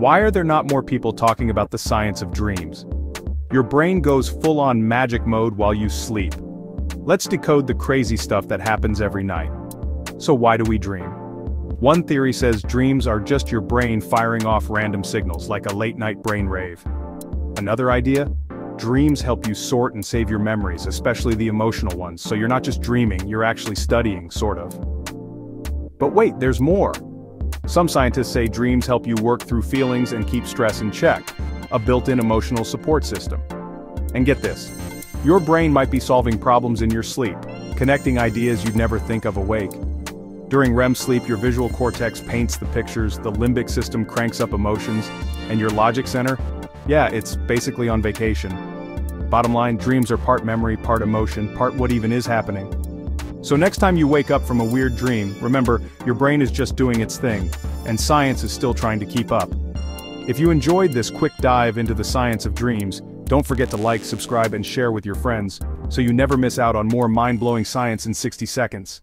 Why are there not more people talking about the science of dreams? Your brain goes full-on magic mode while you sleep. Let's decode the crazy stuff that happens every night. So why do we dream? One theory says dreams are just your brain firing off random signals like a late-night brain rave. Another idea? Dreams help you sort and save your memories, especially the emotional ones, so you're not just dreaming, you're actually studying, sort of. But wait, there's more. Some scientists say dreams help you work through feelings and keep stress in check, a built-in emotional support system. And get this, your brain might be solving problems in your sleep, connecting ideas you'd never think of awake. During REM sleep your visual cortex paints the pictures, the limbic system cranks up emotions, and your logic center? Yeah, it's basically on vacation. Bottom line, dreams are part memory, part emotion, part what even is happening. So next time you wake up from a weird dream, remember, your brain is just doing its thing, and science is still trying to keep up. If you enjoyed this quick dive into the science of dreams, don't forget to like, subscribe and share with your friends, so you never miss out on more mind-blowing science in 60 seconds.